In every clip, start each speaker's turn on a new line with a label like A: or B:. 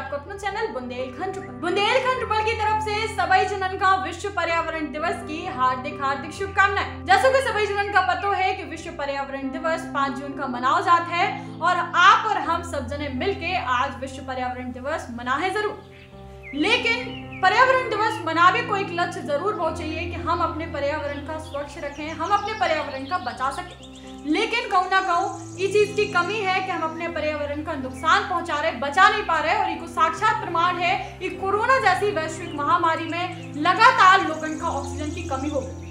A: आपको अपना channel Bundelkhand Bundelkhand triple की तरफ़ से सबई जनन का विश्व पर्यावरण दिवस की हार्दिक हार्दिक शुभकामनाएँ। जैसे कि सबई जनन का पता है कि विश्व पर्यावरण दिवस 5 जून का मनाया जाता है और आप और हम सब जने मिलके आज विश्व पर्यावरण दिवस मना है ज़रूर। लेकिन पर्यावरण दिवस मनावे को एक लक्ष्य ज़रूर हो चाहिए कि हम अपने पर्यावरण का स्वच्छ रखें, हम अपने पर्यावरण का बचा सकें। लेकिन कहूँ ना कहूँ, इस चीज़ की कमी है कि हम अपने पर्यावरण का नुकसान पहुँचा रहे, बचा नहीं पा रहे और साक्षात प्रमाण है कि कोरोना जैसी वैश्विक महामारी में लगातार लोगों का ऑक्सीजन की कमी हो गई।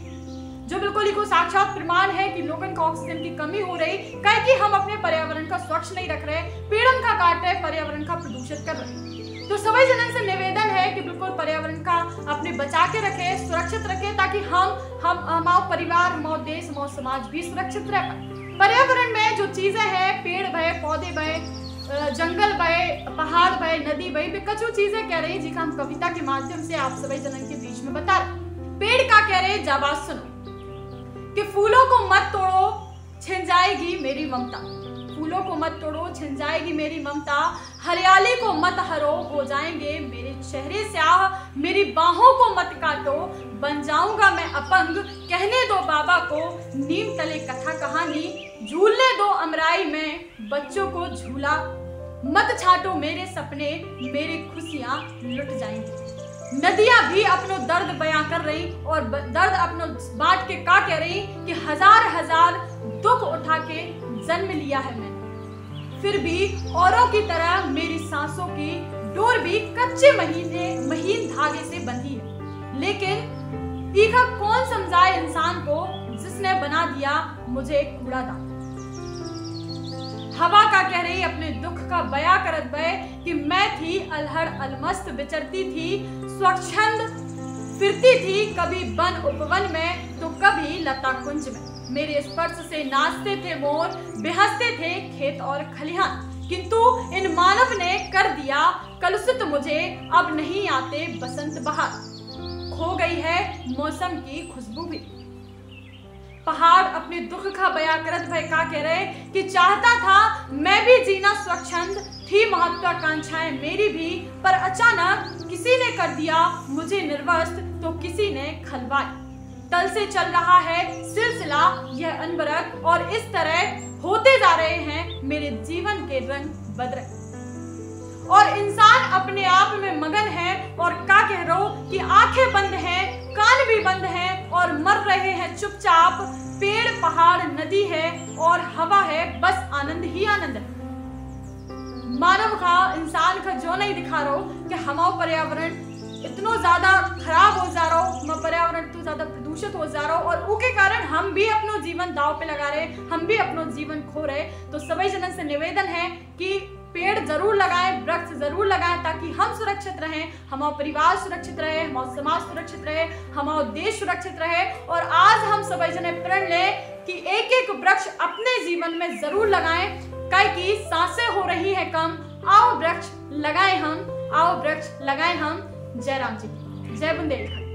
A: जो बिल्कुल इको साक्षात प्रमाण है कि लोगों का ऑक्सीजन की कमी हो रही, कहे कि हम अपने पर्यावरण का स्वच्छ नहीं रख रहे, पेड़न का काट रहे, पर्यावरण का प्रदूषित कर रहे। तो सभी जनन से निवेदन है कि बिल्कुल पर्यावरण का अपने बचा के रखे, सुरक्षित रखे, ताकि हम हम हमारा परिवार हमारा देश हमारा समाज भी सुरक्षित रह पाए। पर्यावरण में जो चीज़ें हैं, पेड़ भय पौधे भय जंगल भय पहाड़ भय नदी भय कछु चीज़ें कह रही जी हम कविता के माध्यम से आप सभी जनन के बीच में बता रहे पेड़ का कह रहे जाबाज सुनो कि फूलों को मत तोड़ो, छिन जाएगी मेरी ममता। फूलों को मत तोड़ो छिन जाएगी मेरी ममता। हरियाली को मत हरो, हो जाएँगे मेरे चेहरे से आह। मेरी बाहों को मत काटो, बन जाऊँगा मैं अपंग। कहने दो बाबा को, नीम तले कथा कहानी। झूलने दो अमराई में, बच्चों को झूला। मत छाटो मेरे सपने, मेरी खुशियाँ लुट जाएँगी। नदियाँ भी अपनो दर्द बयां कर रही, और दर्द अपनो बांट के का कह रही, कि हज़ार हज़ार दुख उठा के जन्म लिया है मैंने। फिर भी औरों की तरह मेरी सांसों की डोर भी कच्चे महीने, महीन धागे से बंधी है। लेकिन तीखा कौन समझाए इंसान को जिसने बना दिया मुझे एक कूड़ादान हवा का कह रही अपने दुख का बया करत बे कि मैं थी अलहड़ अलमस्त बिचरती थी, स्वच्छंद फिरती थी कभी वन उपवन में तो कभी लता कुंज में। मेरे स्पर्श से नाचते थे मोर, बेहसते थे खेत और खलिहान। किंतु इन मानव ने कर दिया कलुषित मुझे, अब नहीं आते बसंत बहार। खो गई है मौसम की खुशबू भी। पहाड़ अपने दुख का बया करत भय का कह रहे कि चाहता था मैं भी जीना स्वच्छंद थी महत्वाकांक्षाएँ मेरी भी, पर अचानक किसी ने कर दिया मुझे निर्वस्त तो किसी ने खलवाई। तल से चल रहा है सिलसिला, यह अनबरक और इस तरह होते जा रहे हैं मेरे जीवन के रंग बदर। और इंसान अपने आप में मगन है और का कह रो कि आँखें बंद हैं, कान भी बंद हैं और मर रहे हैं चुपचाप। पेड़, पहाड़, नदी है और हवा है, बस आनंद ही आनंद। है मानव का, इंसान का जो नहीं दिखा रहा कि हमारा पर्यावरण, इतना ज़्यादा खराब हो जा रहा हो पर्यावरण इतना ज़्यादा प्रदूषित हो जा रहा हो, और उसके कारण हम भी अपना जीवन दाव पे लगा रहे हम भी अपना जीवन खो रहे तो सभी जनन से निवेदन है कि पेड़ ज़रूर लगाएँ, वृक्ष ज़रूर लगाएँ, ताकि हम सुरक्षित रहें हमारा परिवार सुरक्षित रहे हमारा समाज सुरक्षित रहे हमारा देश सुरक्षित रहे, और आज हम सभी जने प्रण लें कि एक एक वृक्ष अपने जीवन में ज़रूर लगाएँ कई की साँसें हो रही है कम। आओ वृक्ष लगाए हम, आओ वृक्ष लगाए हम। जय राम जी जय बुंदेलखंड।